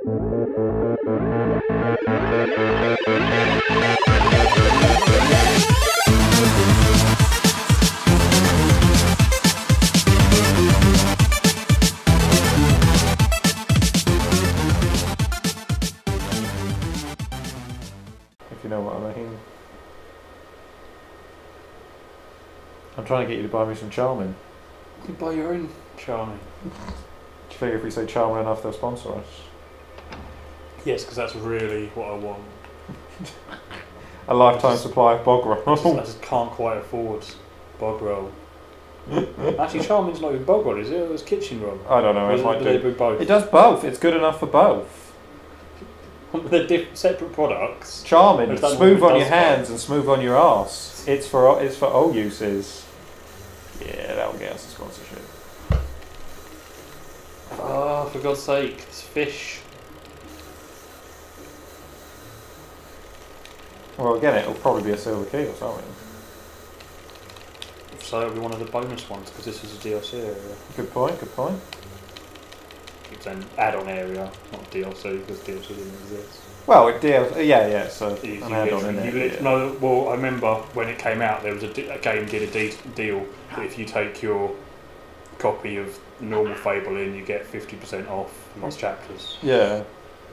If you know what I mean. I'm trying to get you to buy me some Charmin. You buy your own Charmin. Do you think if we say Charmin enough, they'll sponsor us? Yes, because that's really what I want. A lifetime supply of bog I just, roll. I just can't quite afford bog roll. Actually, Charmin's not even bog roll, is it? It was kitchen roll. I don't know. Or It is might do they do. do both? It does both. It's good enough for both. They're diff- separate products. Charming, Is that smooth on your does hands and smooth on your ass. It's for it's for all uses. Yeah, that'll get us a sponsorship. Oh, for God's sake, it's fish. Well, again, it'll probably be a silver key or something. So it'll be one of the bonus ones because this is a DLC area. Good point. Good point. It's an add-on area, not DLC because DLC didn't exist. Well, it deals. Yeah, yeah. So an add-on in it. yeah. No, well, I remember when it came out, there was a game did a de- deal that if you take your copy of normal Fable in, you get fifty percent off lost hmm. chapters. Yeah.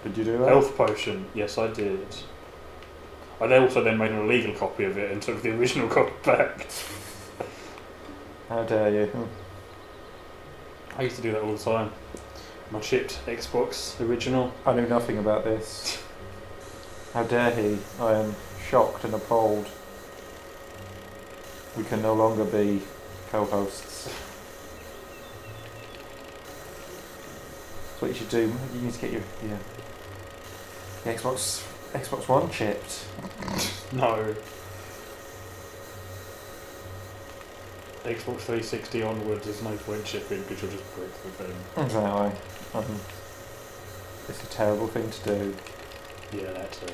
Did you do that? Health potion, yes, I did. I also then made an illegal copy of it and took the original copy back. How dare you? Hmm. I used to do that all the time. My chipped Xbox original. I knew nothing about this. How dare he? I am shocked and appalled. We can no longer be co-hosts. That's what you should do. You need to get your your Xbox Xbox One chipped. No. Xbox 360 onwards, there's no point shipping because you'll just break the thing. Exactly. Um, it's a terrible thing to do. Yeah, that too.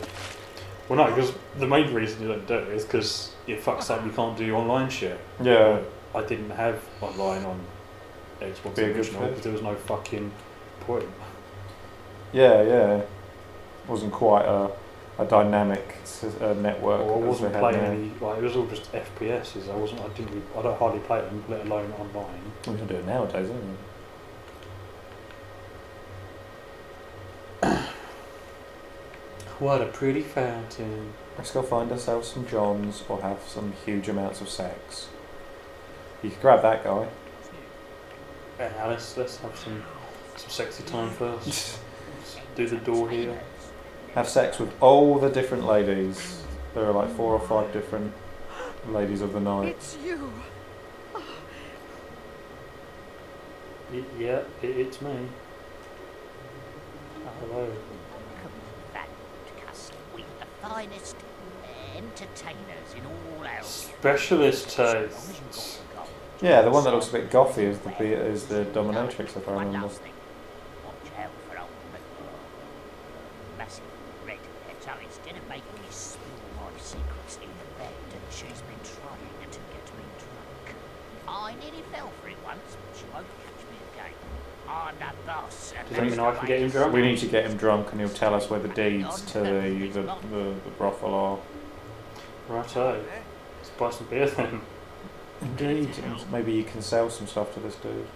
Well, no, because the main reason you don't do it is because it fucks up. You can't do online shit. Yeah. I didn't have online on Xbox Be original because there was no fucking point. Yeah, yeah. Wasn't quite a, a dynamic uh, network. Or I wasn't playing any. Like it was all just FPSs. I wasn't. I didn't. I don't hardly play them, let alone online. We can do it nowadays, isn't? What a pretty fountain. Let's go find ourselves some Johns or have some huge amounts of sex. You can grab that guy. Yeah, let's let's have some some sexy time first. Do the door here. Have sex with all the different ladies. There are like four or five different ladies of the night. It's you. Y- yeah, it, it's me. Hello. That custom with the finest entertainers in all else. Specialist tastes. Yeah, the one that looks a bit gothy is the is the dominatrix, if I remember. last thing. Watch out for old McGraw. Massive red so instead of making me spill my secrets in the bed and she's been trying to get me drunk. I nearly fell for it once, but she won't catch me again. I'm the boss. Does that mean I can get him drunk? We need to get him drunk and he'll tell us where the deeds to the, the, the, the brothel are. Righto. Let's buy some beer then. Indeed. Maybe you can sell some stuff to this dude.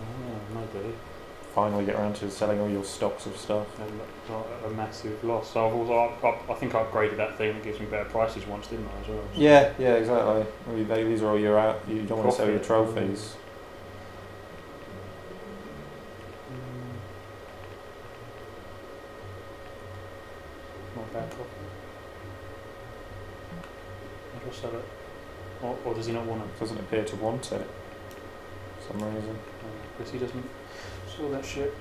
Oh, maybe. Finally get around to selling all your stocks of stuff. A, not a massive loss. So I've also, I, I, think I upgraded that thing that gives me better prices once, didn't I, as well? Yeah, yeah, exactly. I mean, they, these are all your out. You don't want to sell your trophies. Mm. Not a bad profit. How do I sell it? Or, or does he not want it? Doesn't appear to want it. For some reason. Because he doesn't sell that shit.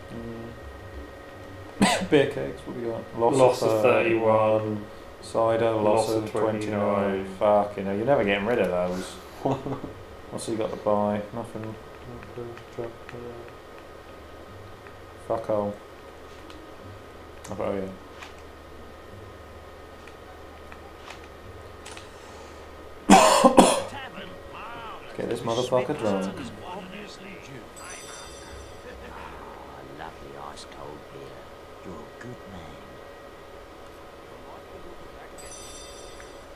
Mm. Beer cakes. What we got? Loss, Loss of of 31. Cider. Loss, Loss of of 29. 29. Fuck, you know, you're never getting rid of those. What's he got to buy? Nothing. Fuck all. Oh yeah. Get this motherfucker drunk. Ah, lovely ice cold beer. You're a good man.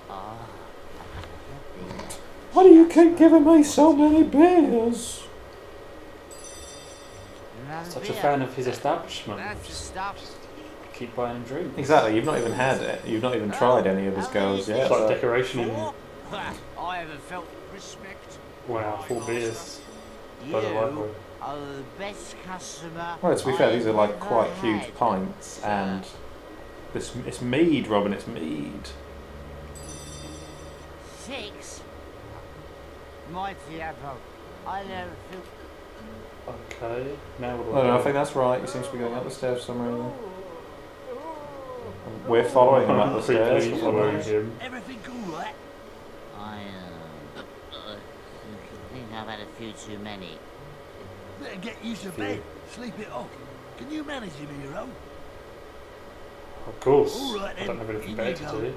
Ah, beer. Why do you keep giving me so many beers? Such a fan of his establishment. That's the stuff. Keep buying him drinks. Exactly. You've not even had it. You've not even tried any of his oh, girls yet. It's like decoration? I haven't felt respect. Wow, four beers. By the way. are the best customer. Well, to be fair, these are like quite huge pints, and this it's mead, Robin. It's mead. Six. Mighty apple. I never felt. Okay, now what do No, I no, I think that's right. He seems to be going up the stairs somewhere some reason. We're following him up the stairs. Creepily for following him. Everything cool, right? I uh, uh, think I've had a few too many. Better get used to bed. Sleep it off. Can you manage him, on your own? Of course. All right I don't have then, anything better to go. do.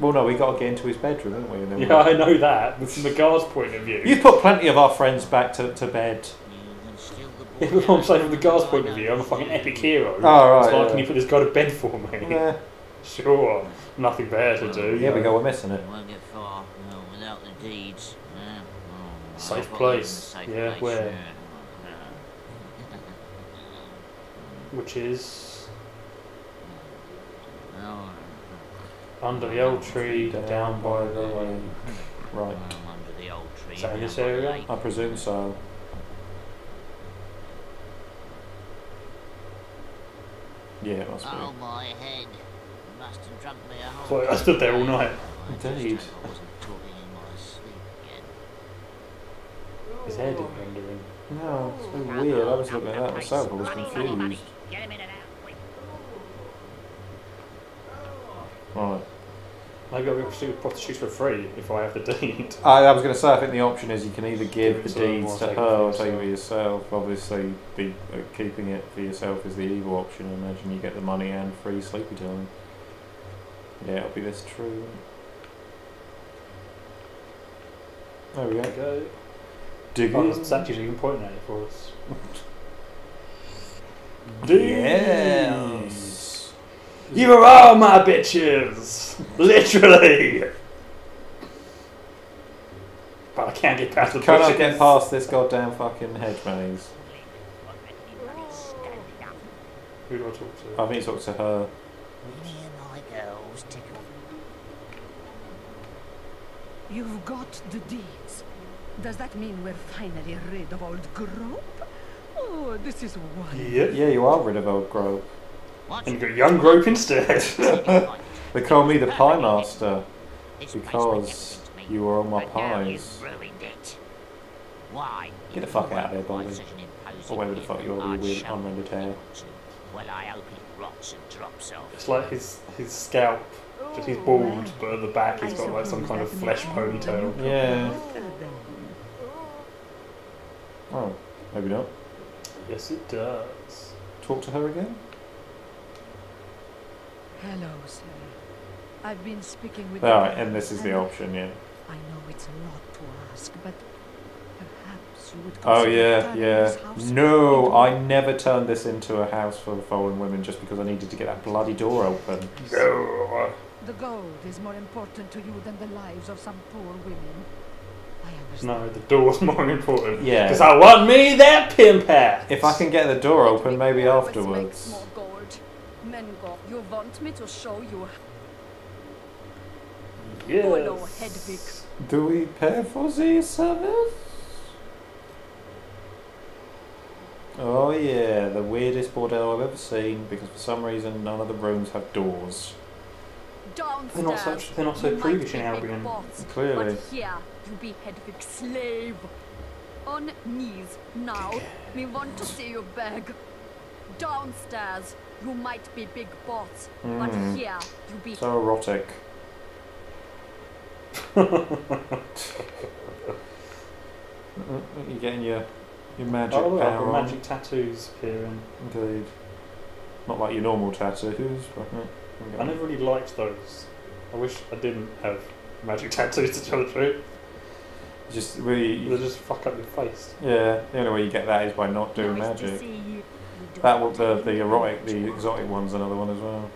Well, no, we got to get into his bedroom, didn't we? And then Yeah, we'll- I know that. But from the guard's point of view. You put plenty of our friends back to, to bed. You can steal the Yeah, but I'm saying from the guard's point of view, I'm a fucking epic hero. Oh, right, It's like, yeah. can you put this guy to bed for me? Yeah, Sure. Nothing better to do. here we go. We're missing it. Won't get far no, without the deeds. Yeah. Oh, Safe place. them in a Yeah, safe where? place, Which is yeah. Oh, under the old tree, down by the lake. Right. I'm under the old tree. Is that in this area? I presume so. Yeah, it must be. Oh, my head. Must have drunk me a whole Well, I stood there all night. I just Indeed. hope I wasn't talking in my sleep again. His head is wandering. No, it's so weird. I was looking at that myself. I was confused. Get him in and out. Right. Maybe I'll be able to do prostitutes for free if I have the deed. I, I was going to say, I think the option is you can either give Give the deeds to her or take it for yourself. Obviously, the uh, keeping it for yourself is the evil option. I imagine you get the money and free sleepy time. Yeah, it'll be this true. There we There go. we go. Dig Oh, in. the statue's even pointing at it for us. Yes. You are all my bitches! Literally! But I can't get past the Can I get past this goddamn fucking hedge maze? Who do I talk to? I think you talk to her. Me and my girls tickle. You've got the deeds. Does that mean we're finally rid of old Grope? Oh, this is wonderful. Yep. Yeah, you are rid of old Grope. What? And you got young Grope instead. They call me the Pie Master This place meant because everything to me, you were all my but now you've pies. ruined it. Why? Get the fuck out of there, were Baldy. such an imposing Or whatever the fuck you are, I'd you weird show unrendered you hair. Well, I hope it rots and drops off. it's like his his scalp. Just he's bald, but at the back he's got like some kind of flesh ponytail. Yeah. Oh, maybe not. Yes, it does. Talk to her again? Hello, sir. I've been speaking with. Alright, the and this is the option, yeah. I know it's a lot to ask, but perhaps you would. Oh, consider yeah, turning yeah. this house No, I never turned this into a house for the fallen women just because I needed to get that bloody door open. No. The gold is more important to you than the lives of some poor women. I understand. No, the door's more important. Yeah. Because I want me that pimp hat. If I can get the door open, maybe afterwards. makes more gold. Mengo, you want me to show you Yes. Polo Hedwig. Do we pay for the service? Oh yeah, the weirdest bordello I've ever seen because for some reason none of the rooms have doors. downstairs? They're not so- they're not so prudish in Albion. boss, Clearly. But here, you be Hedwig's slave. On knees, now. We want to see you beg. Downstairs, you might be big boss, Hmm. but here, you be So erotic. You're getting your your magic Oh, look, I've power got on. magic tattoos appearing. Indeed. Not like your normal tattoos, but mm, I never really liked those. I wish I didn't have magic tattoos to tell the truth. just really They just fuck up your face. yeah. The only way you get that is by not doing nice to magic. See you. don't That w- the the erotic, the exotic one's another one as well.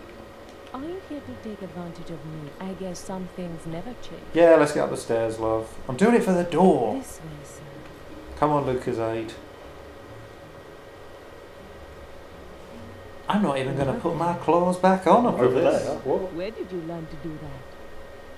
Are you here to take advantage of me? I guess some things never change. Yeah, let's get up the stairs, love. I'm doing it for the door. This way, sir. Come on, Lucas Aid. I'm not even going to put my claws back on over Over this. there? What? Where did you learn to do that?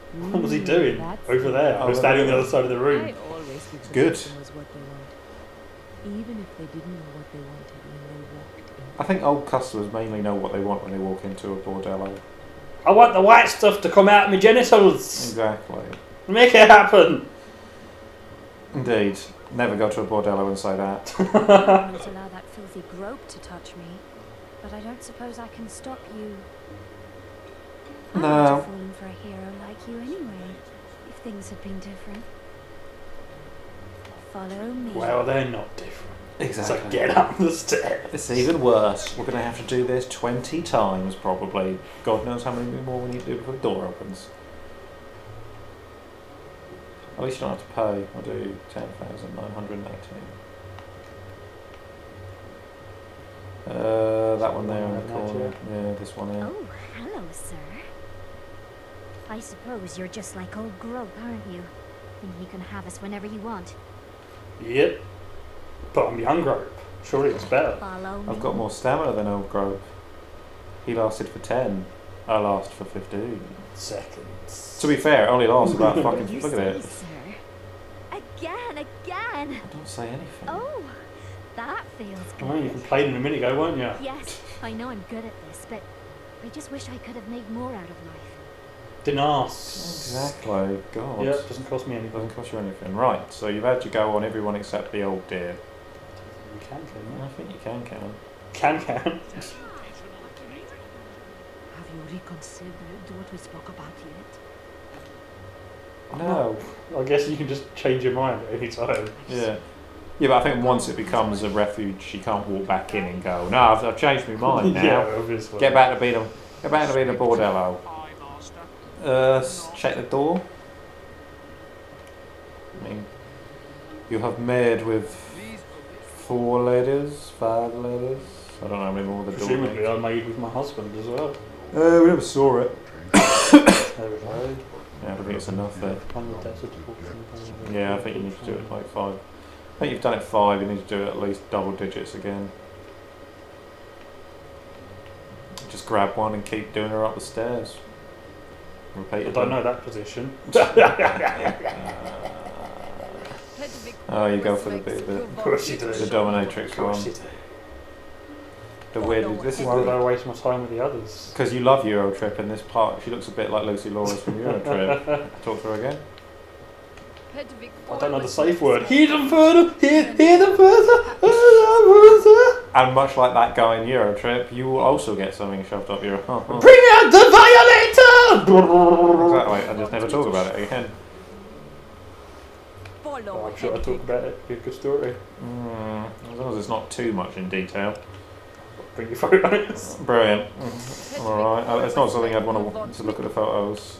What was he Mm, doing? that's Over it. there. I was standing on the other side of the room. I always give the Good. customers what they want, even if they didn't know what they wanted when they walked in. I think old customers mainly know what they want when they walk into a bordello. I want the white stuff to come out of my genitals. Exactly. Make it happen. Indeed. Never go to a bordello and say that. I won't allow that filthy grope to touch me. But I don't suppose I can stop you. I would No. have fallen for a hero like you anyway, if things had been different. Follow me. Well, they're not different. Exactly. So get up the stairs. It's even worse. We're going to have to do this 20 times probably. God knows how many more we need to do before the door opens. At least you don't have to pay. I'll do 10,918. Uh, that one there in the corner. Yeah, this one here. Oh, hello, sir. I suppose you're just like old Grope, aren't you? And you can have us whenever you want. Yep. But I'm young rope. Surely it's better. Follow. I've got more stamina than old Grope. He lasted for 10. I last for 15. Seconds. To be fair, it only lasts about You fucking. Look at say, it. sir. Again, again. I don't say anything. Oh, that feels I mean, you good. complained a minute ago, weren't you? Yes, I know I'm good at this, but I just wish I could have made more out of life. Didn't ask. Exactly. God. Yep, doesn't cost me It anything. doesn't cost you anything. Right, so you've had to go on everyone except the old dear. You can, can I think you can, can. you? Can, can. Have you reconsidered what we spoke about yet? No. I guess you can just change your mind at any time. Yeah. Yeah, but I think once it becomes a refuge, you can't walk back in and go, no, I've, I've changed my mind now. yeah, obviously. Get back to being a, get back to being a bordello. Uh, check the door. I mean, you have made with four ladies, five ladies. I don't know how many more the door. Presumably, makes. I made with my husband as well. Uh, we never saw it. There we go. Yeah, I think it's enough there. Yeah, I think you need to do it like five. I think you've done it five, you need to do it at least double digits again. Just grab one and keep doing her up the stairs. I Repeat don't know that position. Hedwig Oh, you go for the makes bit, the, you Of course you want do. the to dominatrix Of course one. you do. The weird. This is Why would the, I waste my time with the others? because you love Eurotrip and this part. She looks a bit like Lucy Lawless from Eurotrip. Talk to her again. I don't know the safe word. you Hear them further. Hear, hear them further. Hear them further. And much like that guy in Eurotrip, you will also get something shoved up your. Bring out the violator. exactly. I just never talk about it again. Follow Oh, I'm sure I talk about it. Be a good story. Mm, as long as it's not too much in detail. Bring your photos. Brilliant. Hedwig Alright, uh, it's not something I'd want want to look at the photos.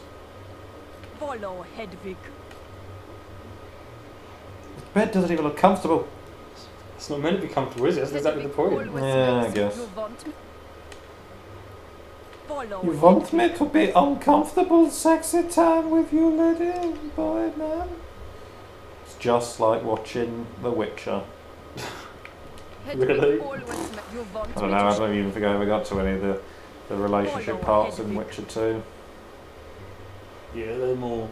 Follow Hedwig. The bed doesn't even look comfortable. It's not meant to be comfortable, is it? That's exactly the point. Yeah, I guess. You want me. Follow You want Hedwig. me to be uncomfortable, sexy time with you, lady, boy, man? It's just like watching The Witcher. Really? always ma- you want I don't know, I don't even think I ever got to any of the, the relationship parts in Witcher 2. Yeah, they're more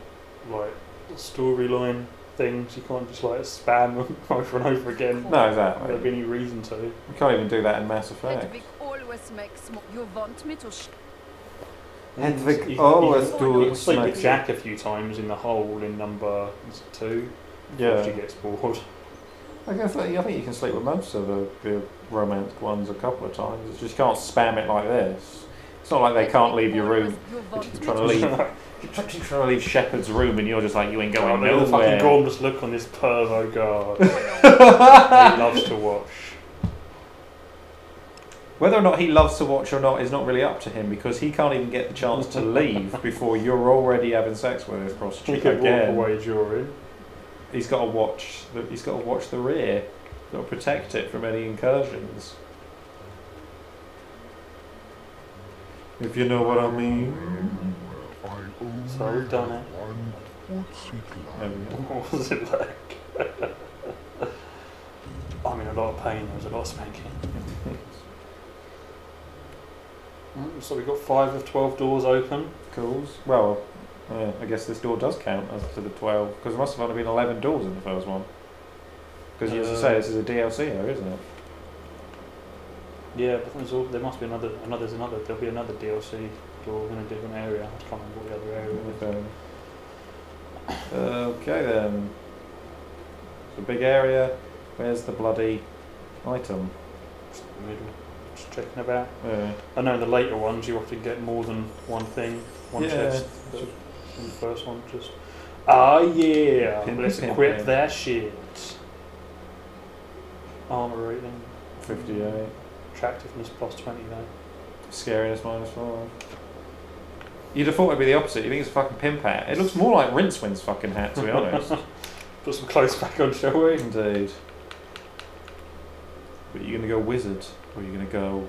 like storyline things. You can't just like spam them over and over again. No, exactly. There'd be any reason to. You can't even do that in Mass Effect. Hedwig always makes mo- you want me to sh- You- always you, do you sleep with. Jack a few times in the hole in number two. Before She Yeah. gets bored. I guess like, I think you can sleep with most of the, the romantic ones a couple of times. It's just you can't spam it like this. It's not like they can't leave your room. You They want trying to leave. You're trying trying to leave Shepard's room, and you're just like you ain't Oh, going look at the fucking nowhere. gormless look on this pervo oh, guard. he loves to watch. Whether or not he loves to watch or not is not really up to him because he can't even get the chance to leave before you're already having sex with his He prostitute could walk again. away during he's got to watch. The, he's got to watch the rear. Got to protect it from any incursions. If you know what I mean. Sorry, Donna. What was it like? I'm in a lot of pain. There was a lot of spanking. Mm, so we've got five of twelve doors open. Cool. Well, uh, I guess this door does count as to the 12, because there must have only been 11 doors in the first one. Because, as you say, this is a DLC though, isn't it? Yeah, but there's all, there must be another. Another. There's another. There'll be another DLC door in a different area. I can't remember what the other area was. Okay. Okay then. It's a big area. Where's the bloody item? The middle. Just checking about. Uh, I know in the later ones you often get more than one thing, one Yeah. chest. But in the first one, just ah yeah, Pimp, let's pimp, equip pimp. that shit. Armor rating, 58. attractiveness plus twenty though. Scariness minus 5. You'd have thought it'd be the opposite. You think it's a fucking pimp hat. It looks more like Rincewind's fucking hat, to be honest. Put some clothes back on, shall we? Indeed. But you're gonna go wizard, or you're gonna go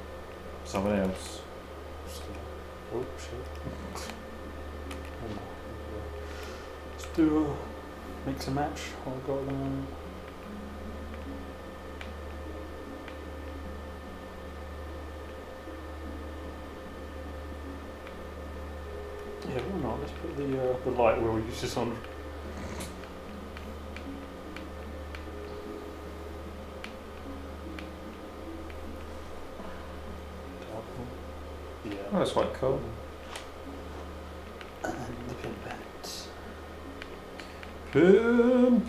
someone else. Oh shit. Oh, no. Let's do a mix and match. What I've got at the moment. Yeah, why not? Let's put the uh, the light wheel uses on. Yeah. Oh, that's quite cool. And the pin bats. Pimp!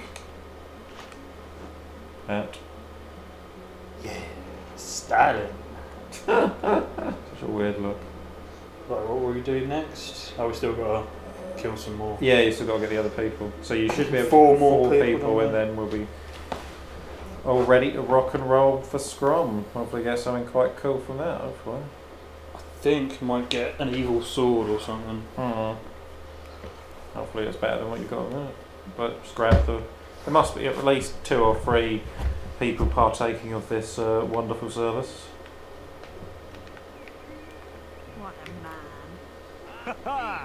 Hat. Styling. Such a weird look. Right, what will we do next? Oh, we still got to kill some more. Yeah, you still got to get the other people. So you should be Four to more four people, people, and then we'll be all ready to rock and roll for Scrum. Hopefully, get something quite cool from that. Hopefully. I think might get an evil sword or something. Hmm. Hopefully, it's better than what you got that. But just grab the. There must be at least two or three people partaking of this uh, wonderful service. What a man.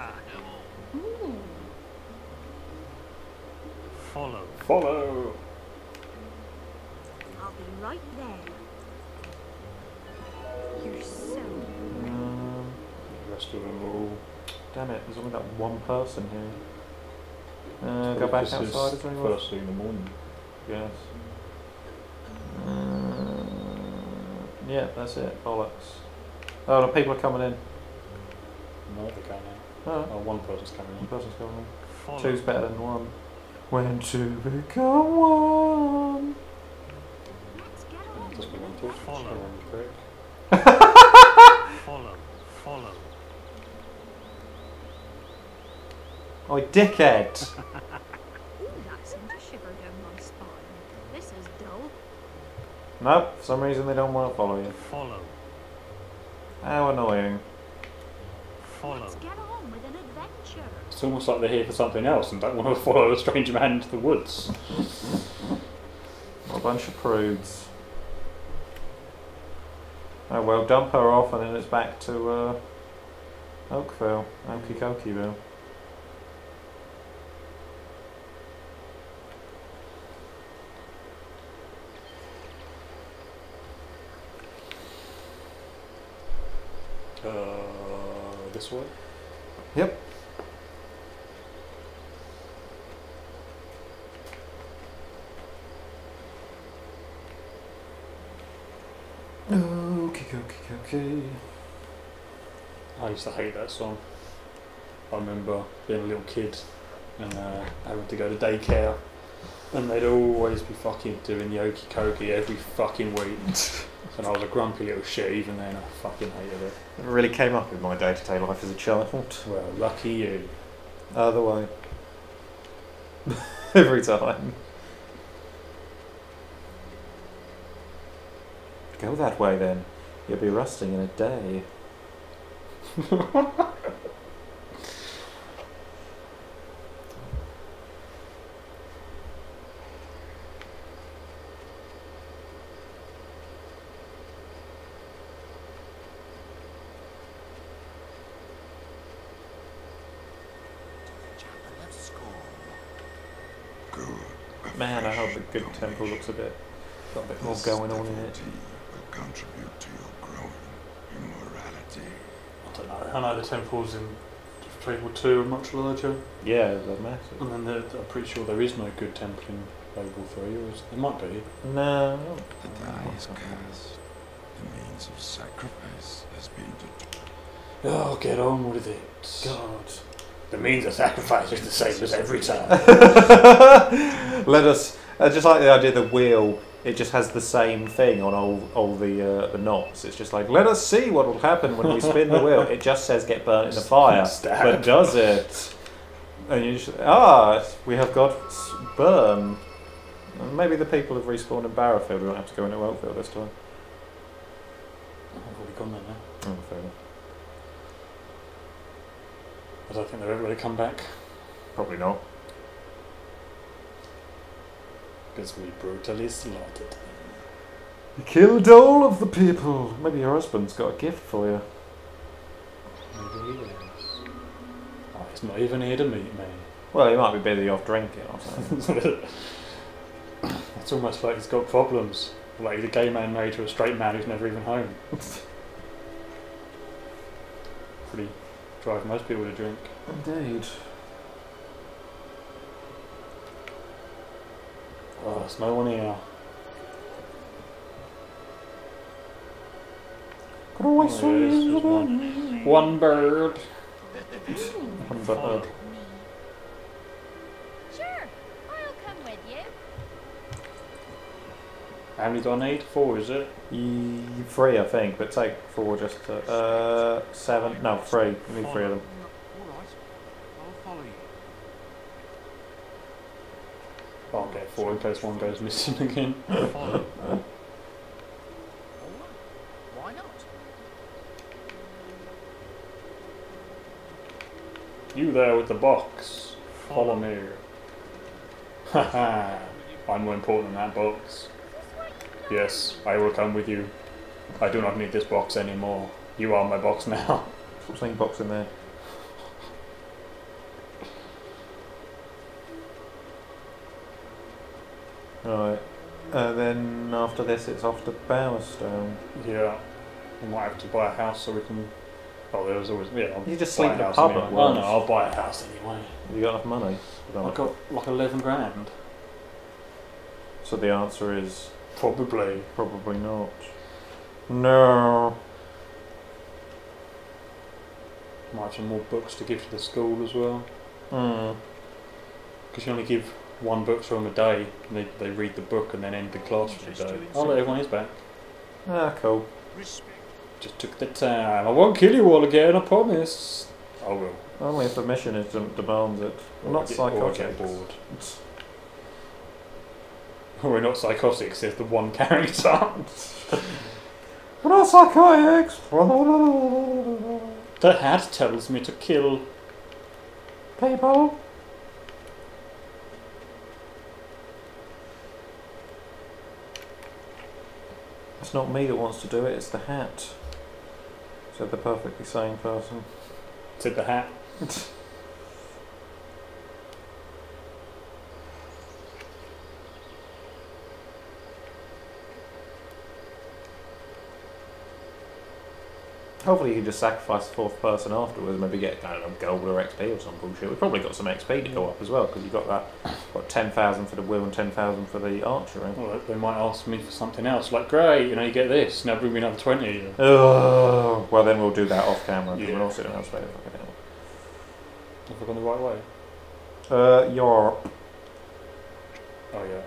Follow. Follow. I'll be right there. You're so Um, The rest of them are all. damn it! There's only that one person here. Uh, go back This outside. Is there anyone? First thing in the morning. Yes. Uh, yeah, that's it. Bollocks. Oh, the people are coming in. No, they're going out. Oh, Oh, one person's coming in. one person's coming in. Follow. Two's better than one. When two become one. Let's get on. Just be one torch. Follow. Just one quick. Follow. Follow. Oh, dickhead! Ooh, that sent a shiver down my spine. This is dull. no, for some reason they don't want to follow you. Follow. How annoying. Follow. Let's get on with an adventure. It's almost like they're here for something else and don't want to follow a strange man into the woods. What a bunch of prudes. Oh well, dump her off and then it's back to uh, Oakvale. Okie Cokieville. This one? Yep. Okay, okay, okay. I used to hate that song. I remember being a little kid and uh, having to go to daycare, and they'd always be fucking doing Yoki Koki every fucking week. and I was a grumpy little shit even then. I fucking hated it. It really came up in my day-to-day life as a child. Well, lucky you. Other way. Every time. Go that way then. You'll be rusting in a day. man, I hope the good temple looks a bit, got a bit more going on in it. will contribute to your growing immorality. I don't know. I know the temples in Fable 2 are much larger, Yeah, they're massive. and then there- I'm pretty sure there is no good temple in Fable 3, or is there might be. No. The die is cast. The means of sacrifice has been determined. Oh, get on with it. God. The means of sacrifice is the same as every time. Let us. I just like the idea of the wheel. It just has the same thing on all all the uh, the knots. It's just like let us see what will happen when we spin the wheel. It just says get burnt in the fire, Stab. but does it? And you just ah, we have got s- burn. Maybe the people have respawned in Barrowfield. We don't have to go into Oakfield this time. I've already gone there now. Oh, fair enough. I don't think they're ever going to come back Probably not. Because we brutally slaughtered. You killed all of the people. Maybe your husband's got a gift for you. Maybe he is. Oh, he's not even here to meet me. Well, he might be busy off drinking or something. it's almost like he's got problems. Like he's a gay man married to a straight man who's never even home. Pretty drive most people to drink. Indeed. Oh, there's no one here. Oh, yeah, this was one. One bird. But, Sure, I'll come with you. How many do I need? Four, is it? Ye- Three, I think, but take four just to. Uh, seven. No, three. You need three of them. Alright, I'll follow you. I'll get four in case one goes missing again. Why not? You there with the box. Follow me. Haha. I'm more important than that box. Yes, I will come with you. I do not need this box anymore. You are my box now. Something box in there. Right. Uh, then after this, it's off to Bowerstone. yeah. We might have to buy a house so we can. Oh, there was always. Yeah, I'll You just buy sleep in a pub anyway. Oh no, I'll buy a house anyway. Have you got enough money? I don't I've know. got like 11 grand. So the answer is Probably. probably not. No. Might have some more books to give to the school as well. Hmm. Because you only give one book to them a day, and they, they read the book and then end the class for the day. Oh, look, everyone is back. Ah, cool. Just took the time. I won't kill you all again, I promise. I will. Only if the mission is dem- demands it. We're not get- or I psychotic. get bored. We're not psychotics, there's the one character. We're not psychotics. the hat tells me to kill. People. It's not me that wants to do it, it's the hat. Said the perfectly sane person. Said the hat. Hopefully you can just sacrifice the fourth person afterwards, maybe get, I don't know, gold or XP or some bullshit. We've probably got some XP to go up as well, because you've got that, what, 10,000 for the will and 10,000 for the archery. Well, they might ask me for something else. Like, great, you know, you get this. Now bring me another 20. Oh, well then we'll do that off camera, because Yeah. we're not sitting hell. Have I gone the right way? Uh, Europe. Oh, yeah.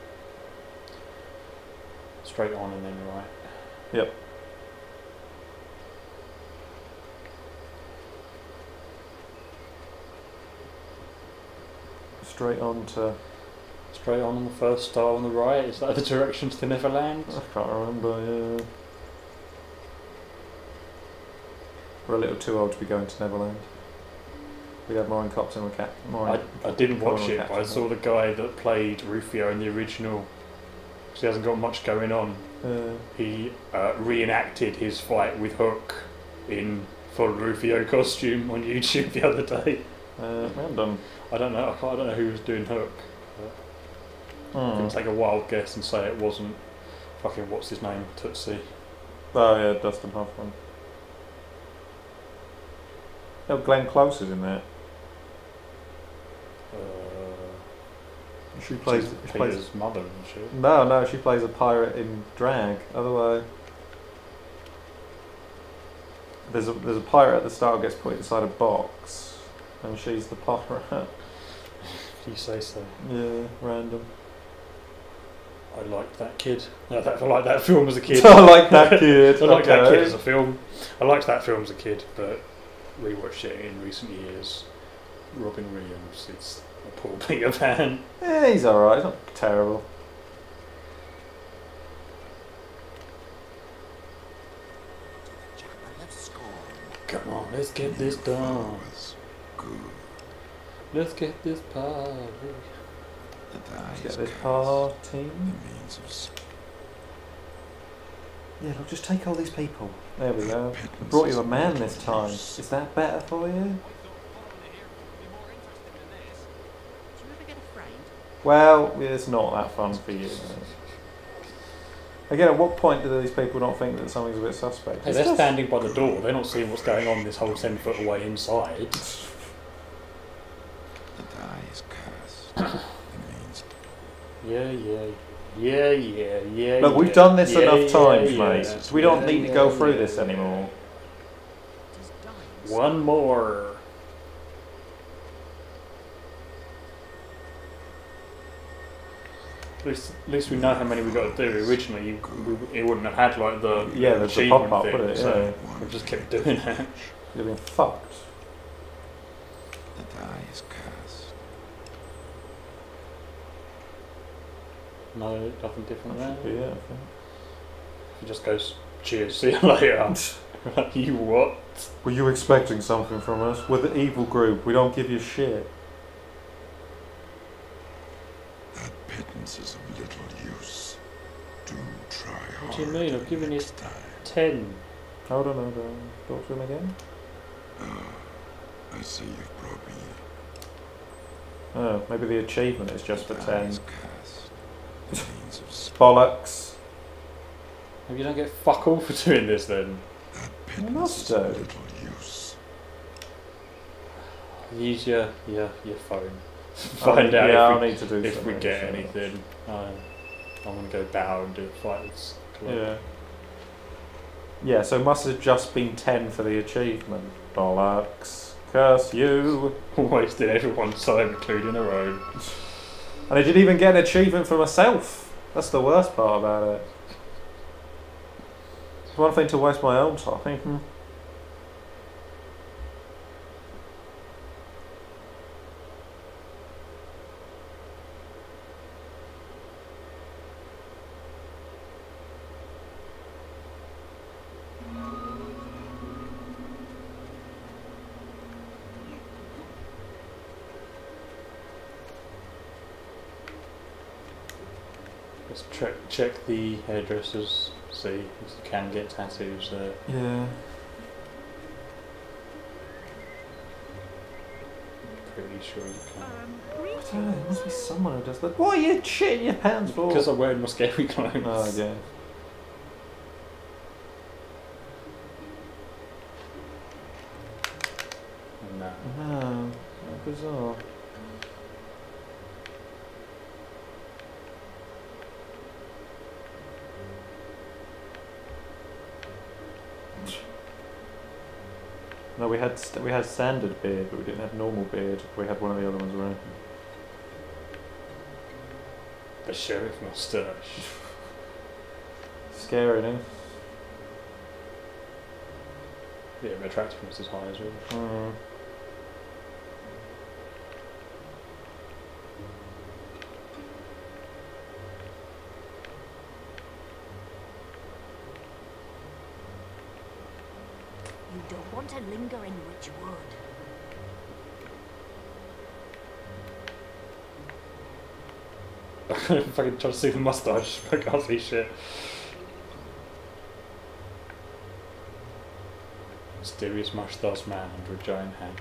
Straight on and then right. Yep. Straight on to. Straight on on the first star on the right. Is that the direction to Neverland? I can't remember. Yeah. We're a little too old to be going to Neverland. We had more in cops and cat. More I, in, I didn't more watch in it, but I saw the guy that played Rufio in the original. 'cause he hasn't got much going on. Uh, He uh, reenacted his fight with Hook in full Rufio costume on YouTube the other day. uh, random. I don't know. I, can't, I don't know who was doing Hook. You can Hmm. take a wild guess and say it wasn't fucking what's his name Tootsie. Oh yeah, Dustin Hoffman. Oh, Glenn Close is in there. Uh, She plays. She plays Peter's mother and shit. no, no, she plays a pirate in drag. Otherwise, there's a there's a pirate at the start who gets put inside a box, and she's the pirate. If you say so. yeah, random. I liked that kid. I I liked that film as a kid. I like that kid. I liked that kid as a film. I liked that film as a kid, but rewatched it in recent years. Robin Williams, it's a Paul Peter Pan. Yeah, he's alright. He's not terrible. Chapel of Scorn. Come on, let's get this done. Good. Let's get this party. The die Let's is get this cast. party. The means of Yeah, look, just take all these people. There we go. pittance brought you a man this time. use. Is that better for you? Do you ever get afraid? Well, it's not that fun for you. mate. Again, at what point do these people not think that something's a bit suspect? Hey, they're standing by the door. They're not seeing what's going on this whole ten foot away inside. The die is cast. the Yeah, yeah, yeah, yeah, yeah. Look, we've yeah. done this Yeah, enough yeah, times, yeah. mate. We don't Yeah, need to go through yeah, this anymore. One more. At least, at least we know how many we got to do. Originally, we, it wouldn't have had like the Yeah, the- the achievement pop-up, thing, would it? so Yeah. we just kept doing it. You've been fucked. the die is cast. No, nothing different there. That should be it, I think. He just goes, "Cheers, see you later." you what? Were you expecting something from us? We're the evil group. We don't give you shit. That pittance is of little use. Do try What do you mean? I've given you time. ten. Hold on, hold on. Talk to him again. Ah, I see you've brought me. Oh, maybe the achievement is just for the Bollocks. Maybe you don't get fuck all for doing this then. You must pittance is of do. little use. Use your your, your phone. Find I'll, out Yeah, I'll if, we, need to do if we get so- anything. Um, I'm gonna go bow and do a fight with this club. Yeah. Yeah, so must have just been 10 for the achievement. Bollocks. Curse you. Wasted everyone's time, including her own. And I didn't even get an achievement for myself. That's the worst part about it. It's one thing to waste my own time. Mm-hmm. Check check the hairdressers. See if you can get tattoos there. Yeah. Pretty sure you can. Um, I don't know, there must be someone who does that. What are you shitting your pants for? Because I'm wearing my scary clothes. Oh, yeah. No. No, how bizarre. No, we had st- we had standard beard, but we didn't have normal beard. We had one of the other ones around. The sheriff mustache. Scary, no? Yeah, attractiveness is high as well. Mm. You don't want to linger in Witchwood. fucking trying to see the mustache. I can't see shit. Mysterious mustache man under a giant hat.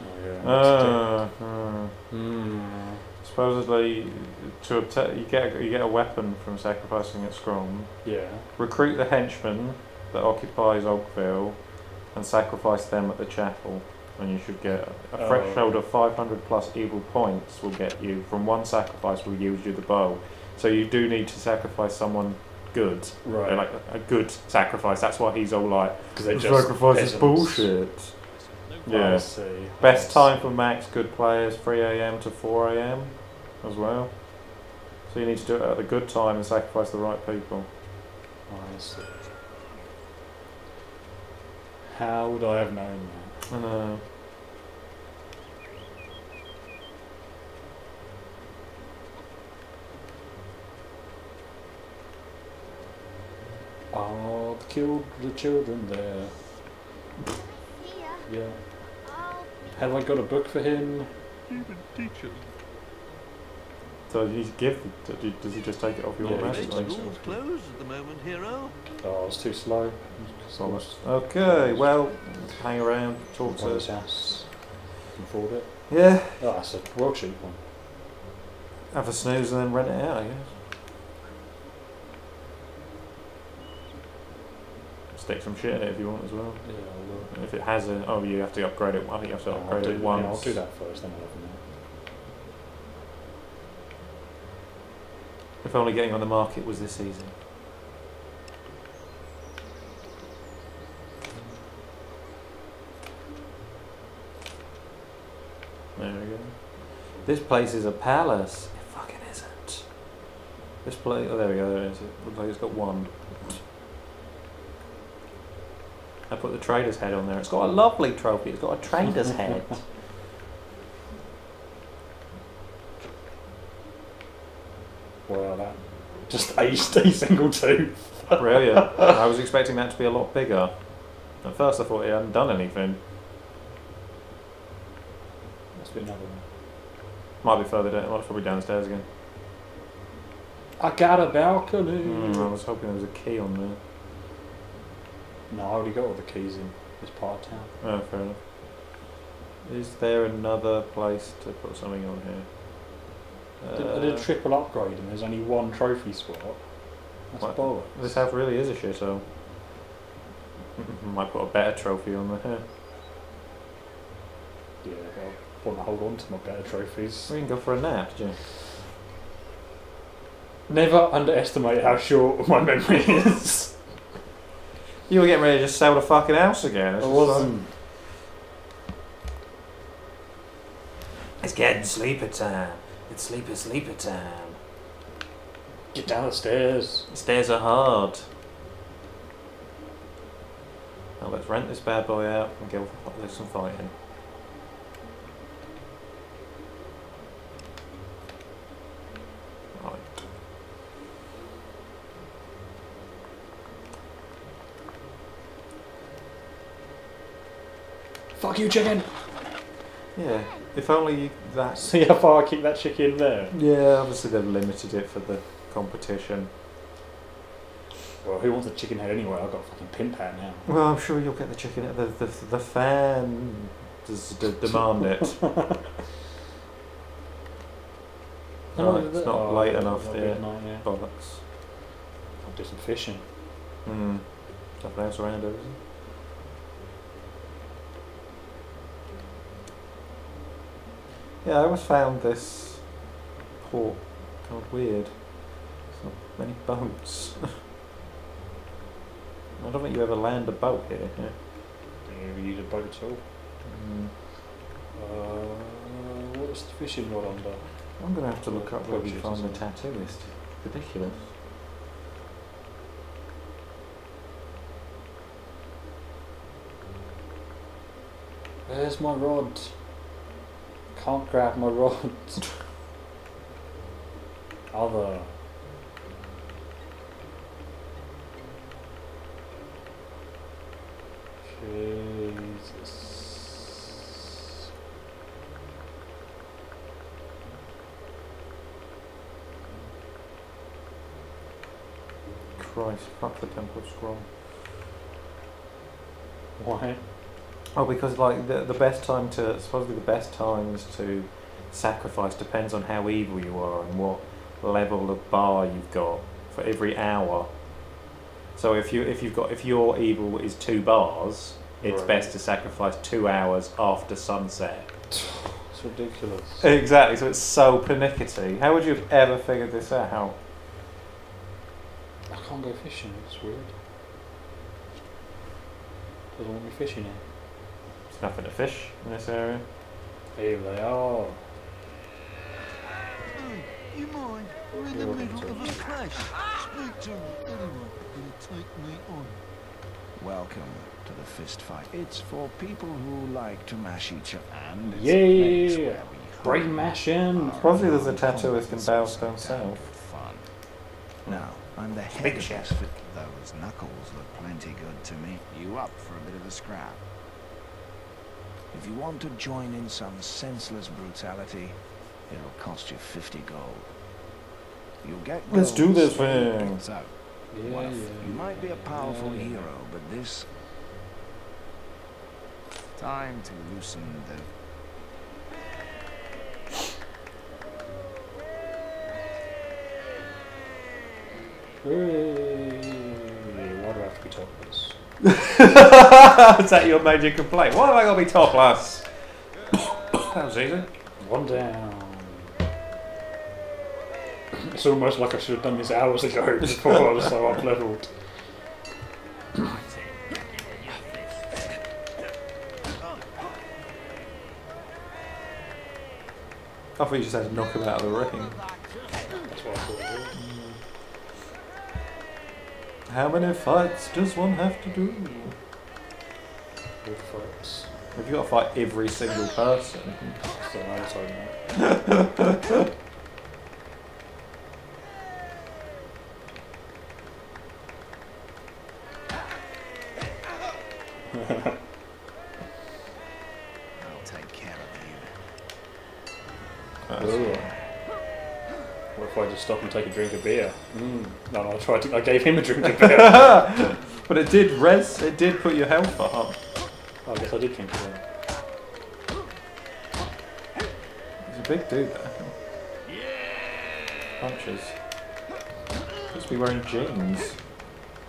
Oh yeah. Uh, it's supposedly to obtain you get a, you get a weapon from sacrificing at Scrum. Yeah. Recruit the henchman that occupies Oakvale, and sacrifice them at the chapel. And you should get a Oh. threshold of 500 plus evil points. Will get you from one sacrifice. Will yield you the bow. So you do need to sacrifice someone good, Right. like a, a good sacrifice. That's why he's all like Because they "The just sacrifice is peasants." bullshit. Yeah. see. Best I time for max good players 3 a.m. to 4 a.m. as well. So you need to do it at a good time and sacrifice the right people. I see. How would I have known that? And uh, Oh, I've killed the children there. Yeah. I'll Have I got a book for him? So you give. Does he just take it off your Yeah, he magic? like? takes School's closed at the moment, hero. Oh, it's too slow. Solid. Okay, well, hang around, talk to to his house. Can afford it. Yeah, Oh, that's a well cheap one. have a snooze and then rent it out, I guess. Stick some shit in it if you want as well. Yeah, I will. If it has a. Oh, you have to upgrade it. I think you have to Oh, upgrade do, it yeah, once. I'll do that first, then I'll open it. If only getting on the market was this easy. There we go. This place is a palace. It fucking isn't. This place. Oh, there we go. There it is. It looks like it's got one. I put the trader's head on there. It's got a lovely trophy. It's got a trader's head. Well, that just aced a single tooth. Brilliant. I was expecting that to be a lot bigger. At first, I thought he hadn't done anything. Must be another one. Might be further down. Well, it's probably downstairs again. I got a balcony. Mm, I was hoping there was a key on there. No, I already got all the keys in this part of town. Oh, fair enough. Is there another place to put something on here? I did, I did Uh, a triple upgrade and there's only one trophy spot. That's What? bollocks. This house really is a shit hole. Might put a better trophy on there. Yeah, I want to hold on to my better trophies. We can go for a nap, you? Never underestimate how short my memory is. You were getting ready to just sell the fucking house again. I It's like- wasn't. It's getting sleeper time. It's sleeper sleeper time. Get down the stairs. The stairs are hard. Now let's rent this bad boy out and go do some fighting. Right. Fuck you, chicken! Yeah, if only that. See how far I keep that chicken there. Yeah, obviously they've limited it for the competition. Well, who wants a chicken head anyway? I've got a fucking pimp hat now. Well, I'm sure you'll get the chicken. head. The the the fan does d- demand it. Right, it's not Oh, late enough there. midnight, yeah. Bollocks. I'll do some fishing. Hmm. Nothing else around, is there? Yeah, I always found this port kind of weird. There's not many boats. I don't think you ever land a boat here. Yeah. You ever use a boat at all? Mm. Uh, what's the fishing rod under? I'm gonna have to look up where we find the tattooist. Ridiculous. Where's my rod? Can't grab my rod. Other. Jesus. Christ, fuck the temple scroll. Why? Oh, because like the the best time to supposedly the best times to sacrifice depends on how evil you are and what level of bar you've got for every hour. So if you if you've got if your evil is two bars, it's Right. best to sacrifice two hours after sunset. It's ridiculous. Exactly. So it's so pernickety. How would you have ever figured this out? I can't go fishing. It's weird. Doesn't want me fishing here. There's nothing to fish in this area. Here they are. You mind? We're in the middle welcome of to. a clash. Speak to. Anyone gonna take me on? Welcome to the fist fight. It's for people who like to mash each other. And it's a Yeah. place where we Brain hone mashing. Probably there's a components tattooist in Bowerstone down South. for Fun. Now, I'm the head big of chef. this fit. Those knuckles look plenty good to me. You up for a bit of a scrap? If you want to join in some senseless brutality, it'll cost you 50 gold. You'll get Let's do gold this so it thing. gets out. Yeah, Well, yeah. you might be a powerful yeah, yeah. hero, but this... Time to loosen the... Hey, Is that your major complaint? Why have I got to be topless? that was easy. One down. It's almost like I should have done this hours ago before I was so up leveled. I thought you just had to knock him out of the ring. How many fights does one have to do? All fights. Have you got to fight every single person? So now it's like and take a drink of beer? Mm. No, no, I tried to. I gave him a drink of beer. but it did res. It did put your health up. Oh, I guess I did think of that. He's a big dude there. Punches. Supposed to be wearing jeans.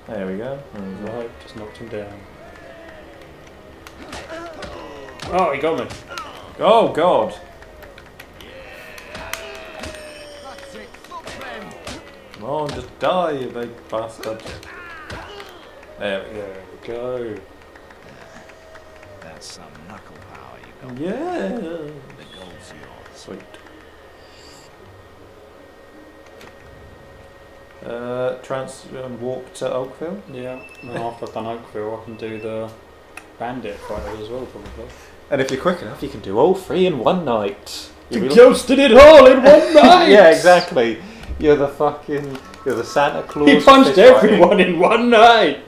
There we go. There we go. Right, just knocked him down. Oh, he got me. Oh god. Come on, just die, you big bastard. There we go. There we go. That's some knuckle power you got. Yeah. The gold's yours. Sweet. Uh, trans and walk to Oakvale. Yeah, and after I've done Oakvale, I can do the bandit fighter as well, probably. And if you're quick enough, you can do all three in one night. You You'll be- ghosted it all in one night! yeah, exactly. You're the fucking. You're the Santa Claus. He punched fighting. everyone in one night!